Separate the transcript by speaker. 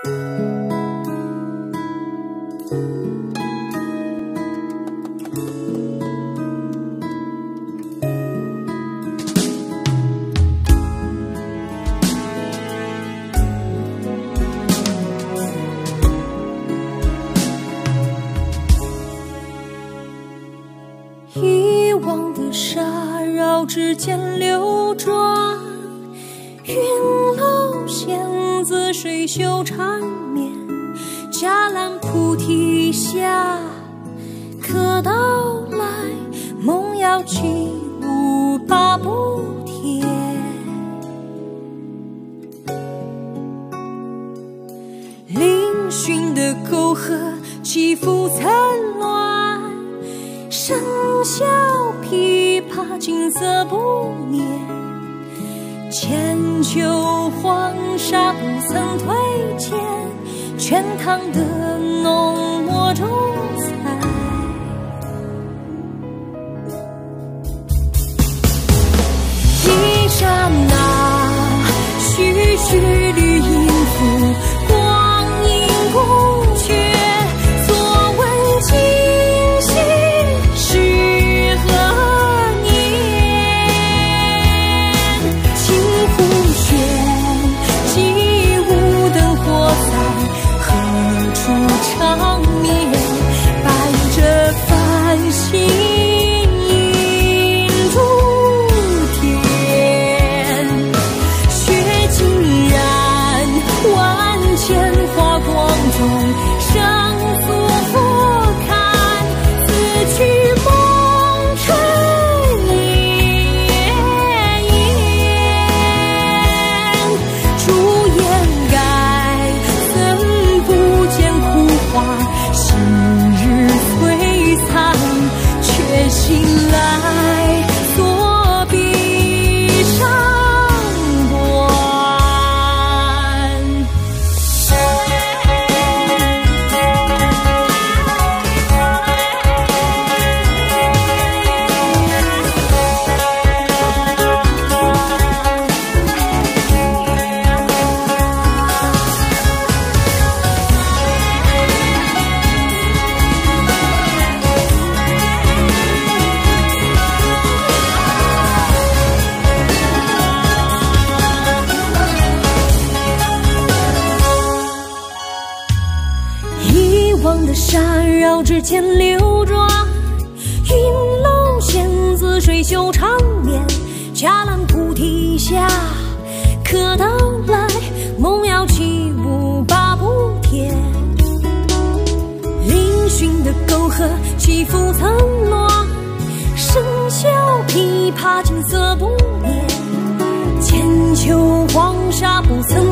Speaker 1: 遗忘的沙绕指尖流转，云仙子水袖缠绵，伽蓝菩提下，可到来梦摇起舞八不甜。嶙峋的沟壑起伏层峦。笙箫琵琶，景色不眠。千秋黄沙不曾褪减，全唐的浓墨重彩。指尖流转，云楼仙子水袖缠绵，伽蓝菩提下，可到来梦摇起舞八不甜。嶙峋的沟壑起伏层峦，笙箫琵琶景色不灭，千秋黄沙不曾